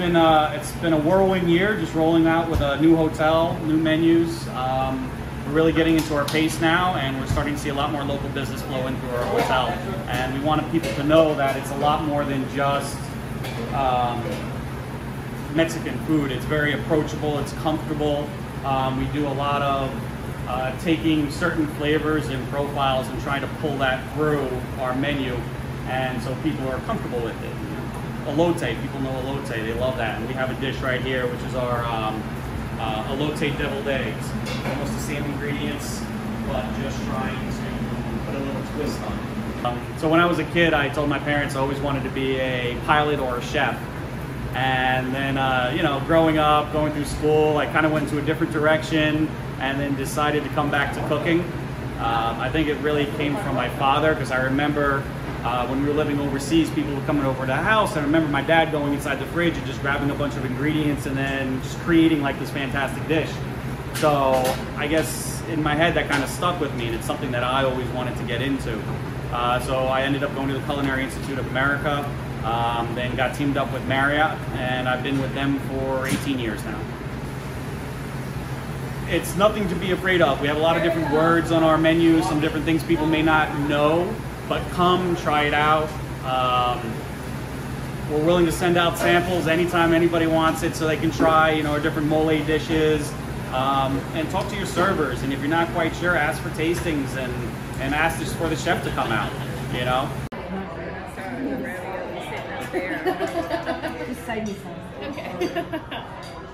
been a, it's been a whirlwind year, just rolling out with a new hotel, new menus. Um, we're really getting into our pace now, and we're starting to see a lot more local business flow in through our hotel. And we wanted people to know that it's a lot more than just um, Mexican food. It's very approachable. It's comfortable. Um, we do a lot of uh, taking certain flavors and profiles and trying to pull that through our menu, and so people are comfortable with it. Elote, people know elote. They love that, and we have a dish right here, which is our um, uh, elote deviled eggs. Almost the same ingredients, but just trying to put a little twist on it. Um, so when I was a kid, I told my parents I always wanted to be a pilot or a chef. And then, uh, you know, growing up, going through school, I kind of went into a different direction and then decided to come back to cooking. Um, I think it really came from my father because I remember uh, when we were living overseas, people were coming over to the house. I remember my dad going inside the fridge and just grabbing a bunch of ingredients and then just creating like this fantastic dish. So I guess in my head that kind of stuck with me, and it's something that I always wanted to get into. Uh, so I ended up going to the Culinary Institute of America, um, then got teamed up with Marriott, and I've been with them for 18 years now. It's nothing to be afraid of. We have a lot of different words on our menu, some different things people may not know, but come try it out. Um, we're willing to send out samples anytime anybody wants it so they can try, you know, our different mole dishes. Um, and talk to your servers. And if you're not quite sure, ask for tastings and, and ask just for the chef to come out, you know? Just save me some. Okay.